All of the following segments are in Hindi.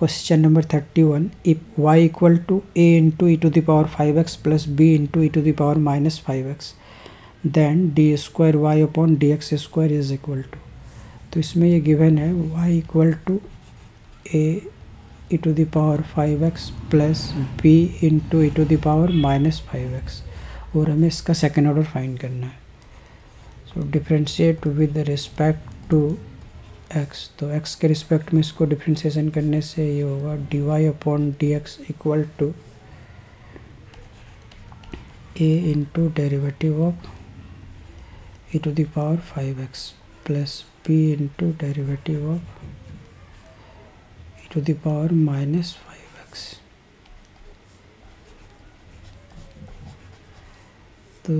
Question number thirty one if y equal to a into e to the power five x plus b into e to the power minus five x then d square y upon d x square is equal to तो इसमें ये गिवन है y equal to a to the power five x plus b into e to the power minus five x और हमें इसका सेकेंड ऑर्डर फाइंड करना है। So differentiate with respect to x तो एक्स के रिस्पेक्ट में इसको डिफ्रेंशिएशन करने से ये होगा d y upon d x equal to a into derivative of e to the power 5x plus b into derivative of e to the power minus 5x तो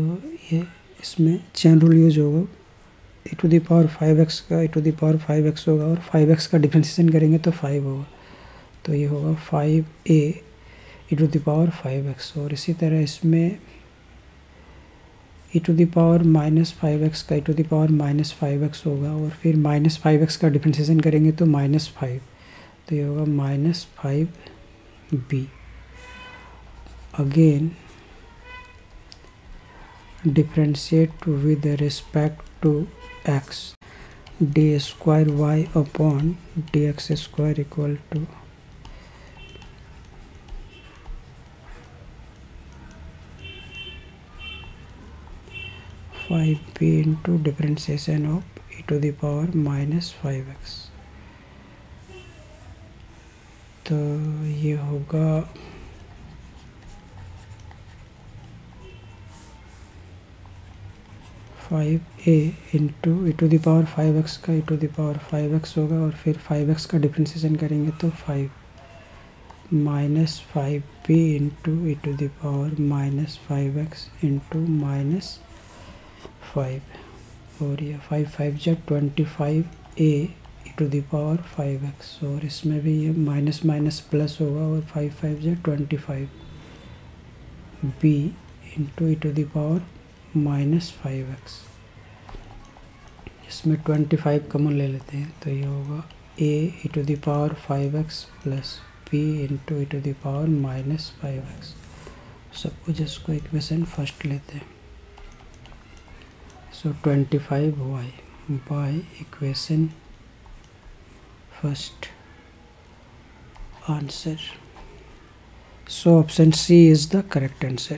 ये इसमें चैन रूल यूज़ होगा। A to the power five x का, a to the power five x होगा और फाइव एक्स का डिफ्रेंशिएशन करेंगे तो फाइव होगा। तो ये होगा five a e to the power five x और इसी तरह इसमें e to the power minus five x का e to the power minus five x होगा और फिर माइनस फाइव एक्स का डिफ्रेंशिएशन करेंगे तो माइनस फाइव। तो ये होगा minus five b. Again with respect to x d square y upon d x square equal to five b into differentiation of e to the power minus five x तो ये होगा five a into e to the power five x का e to the power five x होगा और फिर फाइव एक्स का डिफ्रेंशिएशन करेंगे तो five minus five b into e to the power minus five x into minus five और ये फाइव फाइव जब twenty five a e to the power five x और इसमें भी ये माइनस माइनस प्लस होगा और फाइव फाइव जब twenty five b into e to the power minus five x. इसमें ट्वेंटी फाइव कमन ले लेते हैं तो ये होगा a e to the power five x plus b into e to the power minus five x सब कुछ इसको इक्वेशन फ़र्स्ट लेते हैं। So twenty five y by equation first answer so, option c is the correct answer